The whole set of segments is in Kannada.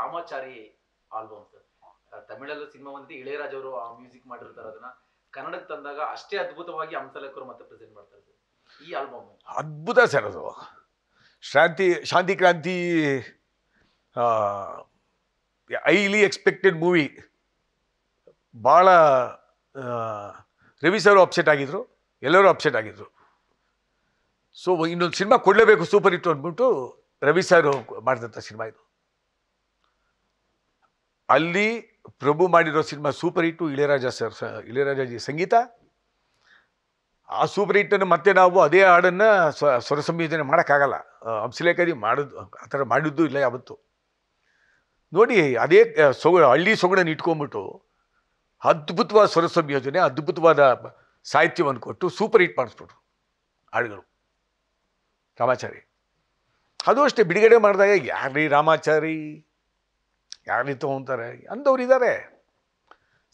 ರಾಮಾಚಾರಿ ಆಲ್ಬಮ್ ಸರ್ ತಮಿಳಲ್ಲೂ ಸಿನಿಮಾ ಬಂದಿದೆ. ಇಳೆಯರಾಜ್ ಅವರು ಆ ಮ್ಯೂಸಿಕ್ ಮಾಡಿರ್ತಾರೆ ಅದನ್ನ. ಕನ್ನಡಕ್ಕೆ ತಂದಾಗ ಅಷ್ಟೇ ಅದ್ಭುತವಾಗಿ ಹಂಸಲೇಖರು ಮತ್ತೆ ಪ್ರೆಸೆಂಟ್ ಮಾಡ್ತಾರೆ ಈ ಆಲ್ಬಮ್ ಅದ್ಭುತ ಸರ್ ಅದು. ಶಾಂತಿ ಶಾಂತಿ ಕ್ರಾಂತಿ ಐಲಿ ಎಕ್ಸ್ಪೆಕ್ಟೆಡ್ ಮೂವಿ ಭಾಳ ರವಿ ಸರ್ ಅಪ್ಸೆಟ್ ಆಗಿದ್ರು. ಎಲ್ಲರೂ ಅಪ್ಸೆಟ್ ಆಗಿದ್ರು. ಸೊ ಇನ್ನೊಂದು ಸಿನಿಮಾ ಕೊಡಲೇಬೇಕು ಸೂಪರ್ ಹಿಟ್ ಅಂದ್ಬಿಟ್ಟು ರವಿ ಸರ್ ಮಾಡಿದಂಥ ಸಿನಿಮಾ ಇದು. ಅಲ್ಲಿ ಪ್ರಭು ಮಾಡಿರೋ ಸಿನಿಮಾ ಸೂಪರ್ ಹಿಟ್ಟು ಇಳೆಯರಾಜ ಸರ್ ಇಳೆಯರಾಜಾಜಿ ಸಂಗೀತ. ಆ ಸೂಪರ್ ಹಿಟ್ಟನ್ನು ಮತ್ತೆ ನಾವು ಅದೇ ಹಾಡನ್ನು ಸ್ವ, ಸ್ವರ ಸಂಯೋಜನೆ ಮಾಡೋಕ್ಕಾಗಲ್ಲ. ಹಂಸಲೇಖರಿ ಮಾಡೋದು, ಆ ಥರ ಮಾಡಿದ್ದು ಇಲ್ಲ ಯಾವತ್ತು. ನೋಡಿ, ಅದೇ ಸೊಗ, ಹಳ್ಳಿ ಸೊಗಡನ್ನು ಇಟ್ಕೊಂಬಿಟ್ಟು ಅದ್ಭುತವಾದ ಸ್ವರ ಸಂಯೋಜನೆ, ಅದ್ಭುತವಾದ ಸಾಹಿತ್ಯವನ್ನು ಕೊಟ್ಟು ಸೂಪರ್ ಹಿಟ್ ಮಾಡಿಸ್ಬಿಟ್ರು ಹಾಡುಗಳು. ರಾಮಾಚಾರಿ. ಅದು ಅಷ್ಟೇ, ಬಿಡುಗಡೆ ಮಾಡಿದಾಗ ಯಾರೀ ರಾಮಾಚಾರಿ? ಯಾರ್ರೀ ತೊಗೊತಾರೆ? ಅಂಥವ್ರು ಇದ್ದಾರೆ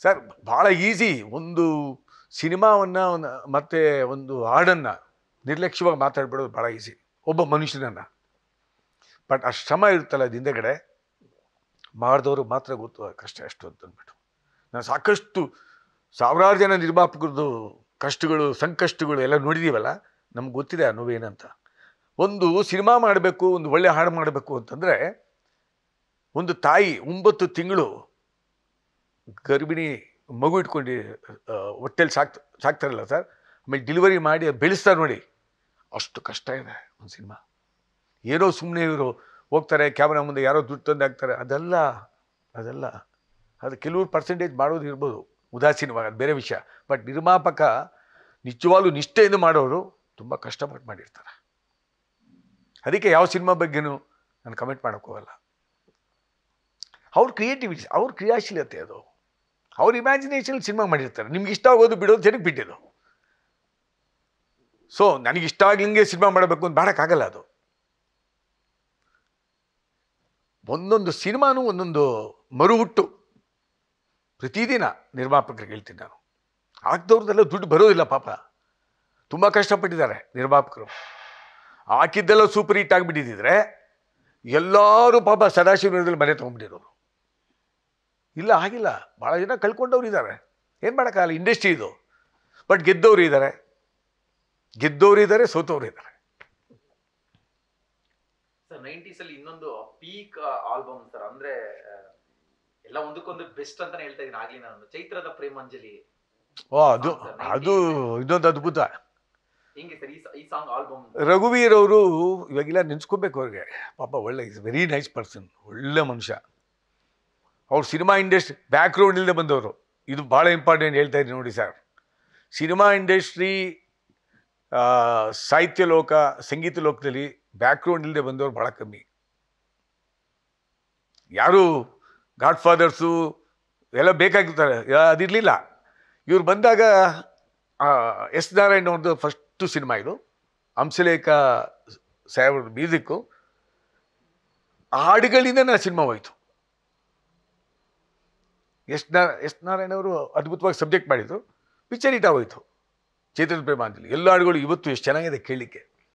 ಸರ್, ಭಾಳ ಈಸಿ. ಒಂದು ಸಿನಿಮಾವನ್ನು ಮತ್ತು ಒಂದು ಹಾಡನ್ನು ನಿರ್ಲಕ್ಷ್ಯವಾಗಿ ಮಾತಾಡ್ಬಿಡೋದು ಭಾಳ ಈಸಿ. ಒಬ್ಬ ಮನುಷ್ಯನನ್ನು. ಬಟ್ ಆ ಶ್ರಮ ಇರುತ್ತಲ್ಲ ಹಿಂದೆಗಡೆ? ಮಾಡಿದವರು ಮಾತ್ರ ಗೊತ್ತು ಕಷ್ಟ ಎಷ್ಟು ಅಂತ ಅಂದ್ಬಿಟ್ಟು. ನಾನು ಸಾಕಷ್ಟು ಸಾವಿರಾರು ಜನ ನಿರ್ಮಾಪಕರದ್ದು ಕಷ್ಟಗಳು, ಸಂಕಷ್ಟಗಳು ಎಲ್ಲ ನೋಡಿದ್ದೀವಲ್ಲ ನಮ್ಗೆ ಗೊತ್ತಿದೆ ಆ ನೋವೇನಂತ. ಒಂದು ಸಿನಿಮಾ ಮಾಡಬೇಕು, ಒಂದು ಒಳ್ಳೆ ಹಾಡು ಮಾಡಬೇಕು ಅಂತಂದರೆ ಒಂದು ತಾಯಿ ಒಂಬತ್ತು ತಿಂಗಳು ಗರ್ಭಿಣಿ ಮಗು ಇಟ್ಕೊಂಡು ಹೊಟ್ಟೆಲಿ ಸಾಕ್ತಾ, ಸಾಕ್ತಾರಲ್ಲ ಸರ್? ಆಮೇಲೆ ಡೆಲಿವರಿ ಮಾಡಿ ಬೆಳೆಸ್ತಾರೆ ನೋಡಿ. ಅಷ್ಟು ಕಷ್ಟ ಇದೆ ಒಂದು ಸಿನಿಮಾ. ಏನೋ ಸುಮ್ಮನೆ ಇವರು ಹೋಗ್ತಾರೆ, ಕ್ಯಾಮ್ರಾ ಮುಂದೆ ಯಾರೋ ದುಡ್ಡು ತಂದು ಹಾಕ್ತಾರೆ, ಅದೆಲ್ಲ ಅದೆಲ್ಲ. ಅದು ಕೆಲವರು ಪರ್ಸೆಂಟೇಜ್ ಮಾಡೋದು ಇರ್ಬೋದು. ಉದಾಸೀನವಾಗ ಬೇರೆ ವಿಷಯ. ಬಟ್ ನಿರ್ಮಾಪಕ ನಿಜವಾಗ್ಲೂ ನಿಷ್ಠೆಯಿಂದ ಮಾಡೋರು ತುಂಬ ಕಷ್ಟಪಟ್ಟು ಮಾಡಿರ್ತಾರೆ. ಅದಕ್ಕೆ ಯಾವ ಸಿನಿಮಾ ಬಗ್ಗೆನೂ ನಾನು ಕಮೆಂಟ್ ಮಾಡೋಕ್ಕೆ ಹೋಗಲ್ಲ. ಅವ್ರ ಕ್ರಿಯೇಟಿವಿಟಿ ಅವ್ರ ಕ್ರಿಯಾಶೀಲತೆ ಅದು. ಅವ್ರ ಇಮ್ಯಾಜಿನೇಷನ್ ಸಿನಿಮಾ ಮಾಡಿರ್ತಾರೆ. ನಿಮ್ಗೆ ಇಷ್ಟ ಆಗೋದು ಬಿಡೋದು ಜನಕ್ಕೆ ಬಿಟ್ಟಿದ್ದು. ಸೊ ನನಗೆ ಇಷ್ಟ ಆಗ್ಲಿಂಗೆ ಸಿನಿಮಾ ಮಾಡಬೇಕು ಅಂತ ಮಾಡೋಕ್ಕಾಗಲ್ಲ ಅದು. ಒಂದೊಂದು ಸಿನಿಮಾನೂ ಒಂದೊಂದು ಮರುಹುಟ್ಟು. ಪ್ರತಿದಿನ ನಿರ್ಮಾಪಕರಿಗೆ ಹೇಳ್ತೀನಿ ನಾನು. ಆಗ್ದವ್ರದ್ದೆಲ್ಲ ದುಡ್ಡು ಬರೋದಿಲ್ಲ ಪಾಪ. ತುಂಬ ಕಷ್ಟಪಟ್ಟಿದ್ದಾರೆ ನಿರ್ಮಾಪಕರು. ಹಾಕಿದ್ದೆಲ್ಲ ಸೂಪರ್ ಹಿಟ್ ಆಗಿಬಿಟ್ಟಿದ್ದಿದ್ರೆ ಎಲ್ಲರೂ ಪಾಪ ಸದಾಶಿವನಗರದಲ್ಲಿ ಮನೆ ತೊಗೊಂಡ್ಬಿಟ್ಟಿರೋರು. ಇಲ್ಲ ಆಗಿಲ್ಲ ಭಾಳ ಜನ ಕಳ್ಕೊಂಡವ್ರು ಇದ್ದಾರೆ ಏನು ಮಾಡೋಕ್ಕಾಗಲ್ಲ ಇಂಡಸ್ಟ್ರಿ ಇದು. ಬಟ್ ಗೆದ್ದವ್ರು ಇದ್ದಾರೆ ಗೆದ್ದವ್ರು ಇದ್ದಾರೆ ಸೋತವ್ರು ಇದ್ದಾರೆ ಸರ್ ನೈಂಟೀಸ್ ಅಲ್ಲಿ ಇನ್ನೊಂದು ಪೀಕ್ ಆಲ್ಬಮ್ ಸರ್. ಅಂದ್ರೆ ಎಲ್ಲ ಒಂದಕ್ಕೊಂದು ಬೆಸ್ಟ್ ಅಂತಾನೆ ಹೇಳ್ತಾ ಇದ್ದೀನಿ. ಆಗ್ಲಿ ನಾನು. ಚೈತ್ರದ ಪ್ರೇಮಾಂಜಲಿ. ಓ ಅದು ಅದು ಇದೊಂದು ಅದ್ಭುತ. ಹಿಂಗೆ ಸರ್ ಈ ಸಾಂಗ್ ಆಲ್ಬಮ್ ರಘುವೀರ್ ಅವರು ಇವಾಗೆಲ್ಲ ನೆನ್ಸ್ಕೋಬೇಕು ಅವ್ರಿಗೆ. ಪಾಪ ಒಳ್ಳೆ ಇಸ್ ವೆರಿ ನೈಸ್ ಪರ್ಸನ್ ಒಳ್ಳೆ ಮನುಷ್ಯ. ಅವ್ರು ಸಿನಿಮಾ ಇಂಡಸ್ಟ್ರಿ ಬ್ಯಾಕ್ಗ್ರೌಂಡಿಂದ ಬಂದವರು. ಇದು ಭಾಳ ಇಂಪಾರ್ಟೆಂಟ್ ಹೇಳ್ತಾ ಇದ್ದೀನಿ ನೋಡಿ ಸರ್ ಸಿನಿಮಾ ಇಂಡಸ್ಟ್ರಿ ಸಾಹಿತ್ಯ ಲೋಕ, ಸಂಗೀತ ಲೋಕದಲ್ಲಿ ಬ್ಯಾಕ್ಗ್ರೌಂಡ್ ಇಲ್ಲದೆ ಬಂದವರು ಭಾಳ ಕಮ್ಮಿ. ಯಾರು ಗಾಡ್ ಫಾದರ್ಸು ಎಲ್ಲ ಬೇಕಾಗಿರ್ತಾರೆ. ಅದಿರಲಿಲ್ಲ. ಇವ್ರು ಬಂದಾಗ ಎಸ್ ನಾರಾಯಣ್ ಅವ್ರದ್ದು ಫಸ್ಟು ಸಿನಿಮಾ ಇದು. ಹಂಸಲೇಖ ಸಾಹೇಬ್ರ ಮ್ಯೂಸಿಕ್ಕು ಹಾಡುಗಳಿಂದ ನಾನು ಸಿನಿಮಾ ಹೋಯ್ತು. ಎಸ್ ನಾ, ಎಸ್ ನಾರಾಯಣ ಅವರು ಅದ್ಭುತವಾಗಿ ಸಬ್ಜೆಕ್ಟ್ ಮಾಡಿದರು. ಪಿಕ್ಚರ್ ಹಿಟ್ ಚೇತನ್ ಪ್ರೇಮಾಂಜಲಿ ಎಲ್ಲ ಹಾಡುಗಳು ಇವತ್ತು ಎಷ್ಟು ಚೆನ್ನಾಗಿದೆ ಕೇಳಲಿಕ್ಕೆ